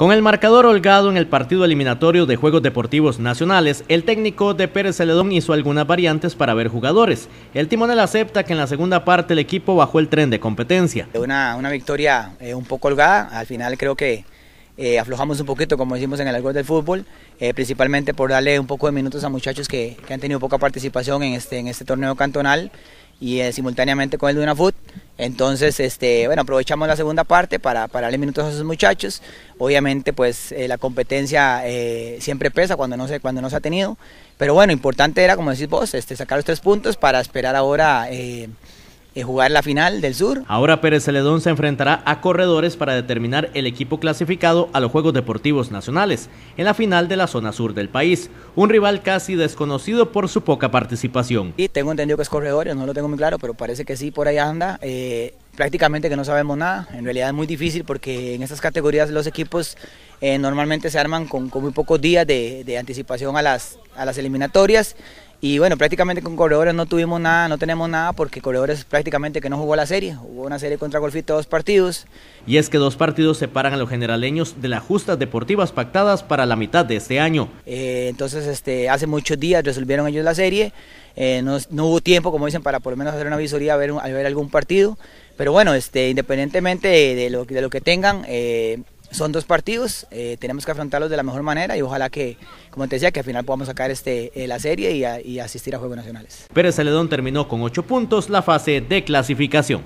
Con el marcador holgado en el partido eliminatorio de Juegos Deportivos Nacionales, el técnico de Pérez Celedón hizo algunas variantes para ver jugadores. El timonel acepta que en la segunda parte el equipo bajó el tren de competencia. Una, una victoria eh, un poco holgada, al final creo que eh, aflojamos un poquito, como decimos en el algo del fútbol, eh, principalmente por darle un poco de minutos a muchachos que, han tenido poca participación en este, en este torneo cantonal y simultáneamente con el de una foot. Entonces, este, bueno, aprovechamos la segunda parte para, darle minutos a esos muchachos. Obviamente, pues eh, la competencia eh, siempre pesa cuando no, se, cuando no se ha tenido. Pero bueno, importante era, como decís vos, este, sacar los tres puntos para esperar ahora eh, eh, jugar la final del sur. Ahora Pérez Celedón se enfrentará a corredores para determinar el equipo clasificado a los Juegos Deportivos Nacionales en la final de la zona sur del país, un rival casi desconocido por su poca participación. Y tengo entendido que es corredores, no lo tengo muy claro, pero parece que sí, por ahí anda. Eh, prácticamente que no sabemos nada, en realidad es muy difícil porque en estas categorías los equipos eh, normalmente se arman con, con, muy pocos días de, de anticipación a las, a las eliminatorias y bueno, prácticamente con Corredores no tuvimos nada, no tenemos nada porque Corredores prácticamente que no jugó la serie, jugó una serie contra Golfito dos partidos. Y es que dos partidos separan a los generaleños de las justas deportivas pactadas para la mitad de este año. Eh, entonces este, hace muchos días resolvieron ellos la serie, eh, no, no, hubo tiempo como dicen para por lo menos hacer una visoría, a ver, a ver algún partido, pero bueno, este, independientemente de, de, lo, de lo que tengan, eh, son dos partidos, eh, tenemos que afrontarlos de la mejor manera y ojalá que, como te decía, que al final podamos sacar este, eh, la serie y, asistir a Juegos Nacionales. Pérez Celedón terminó con ocho puntos la fase de clasificación.